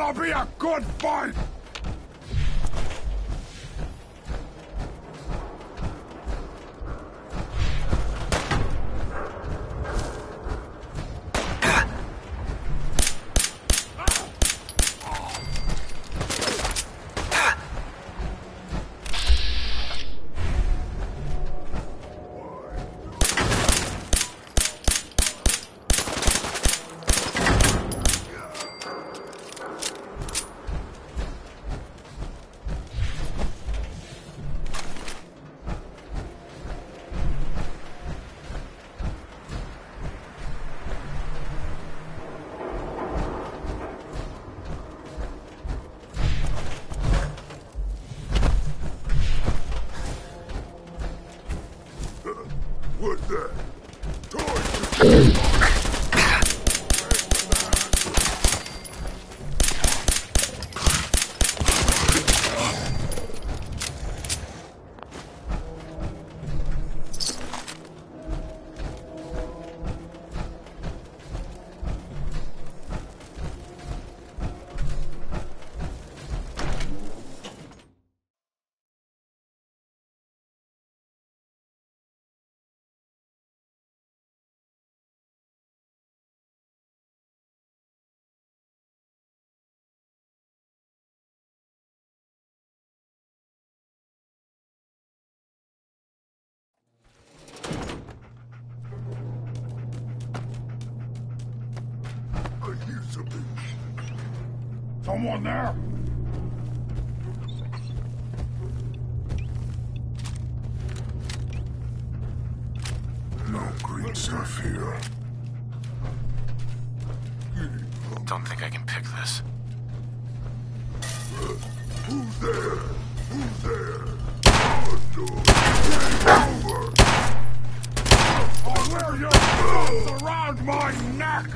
That'll be a good fight! Someone there? No green stuff here. Don't think I can pick this. Who's there? Who's there? Over! Wear your thumbs around my neck!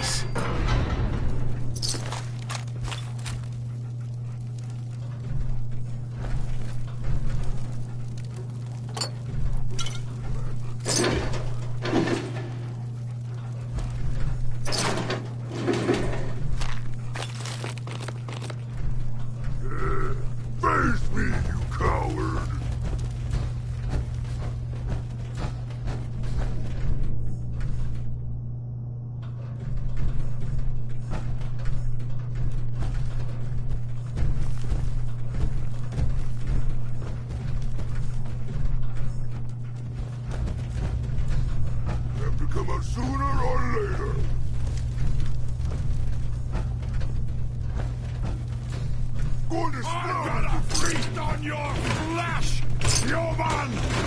Nice. Out sooner or later. Going to gonna feast on your flesh, human!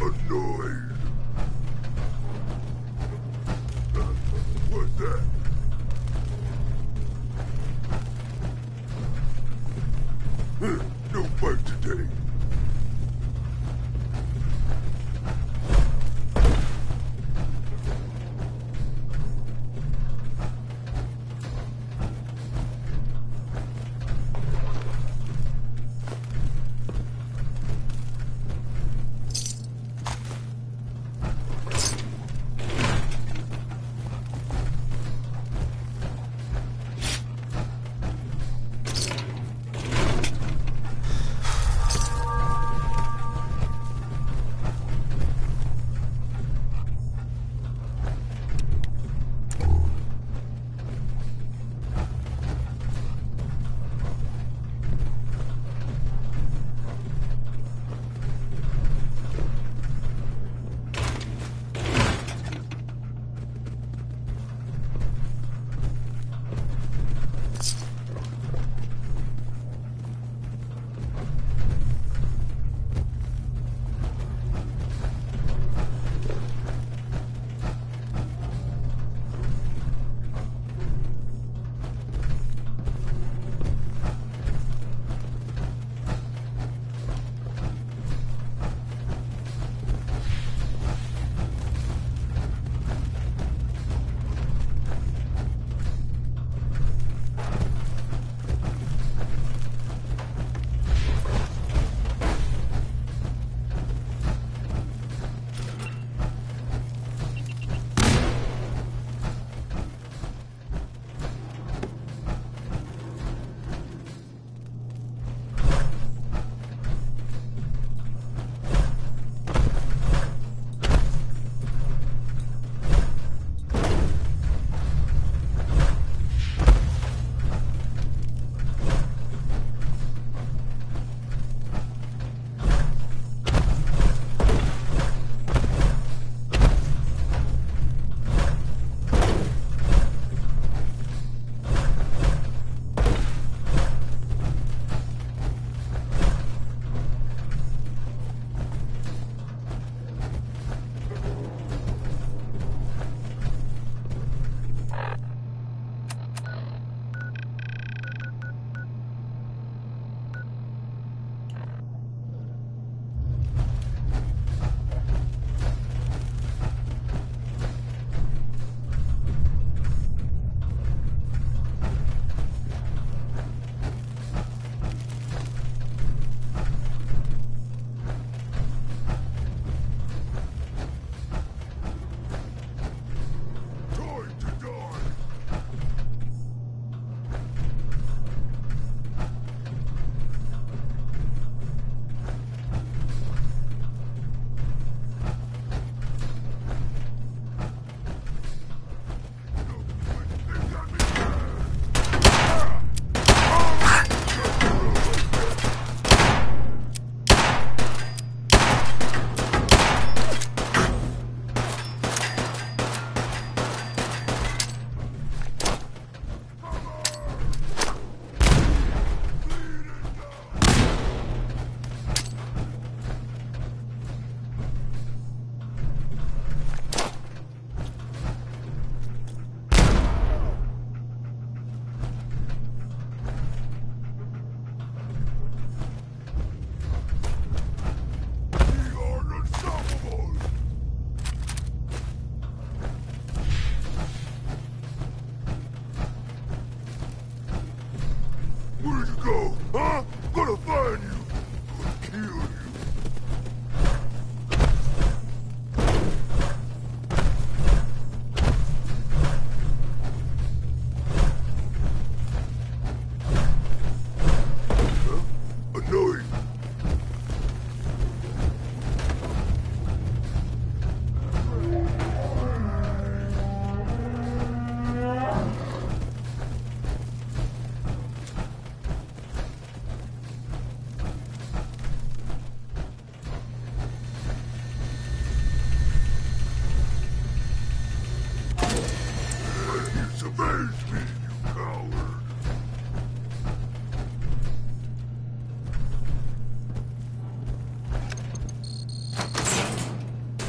Annoyed. What's that?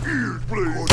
Ears, please.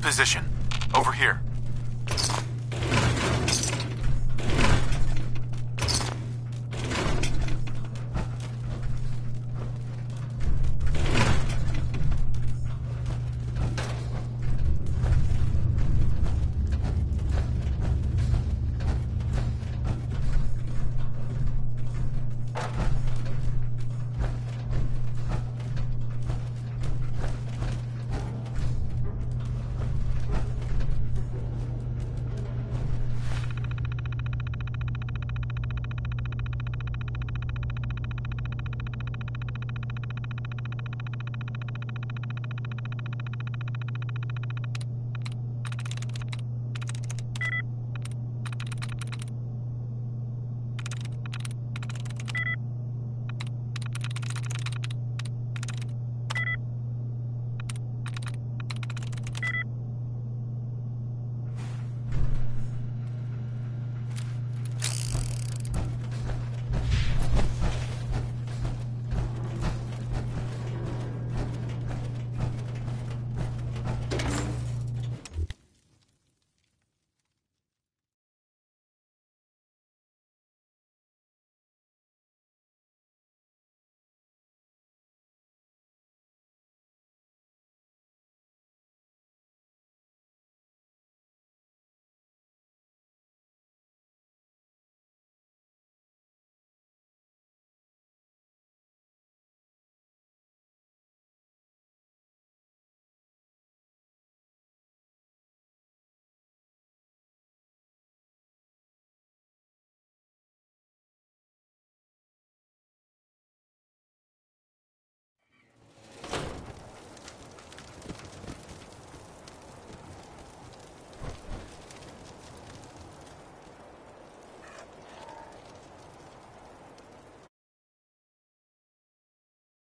Position. Over here.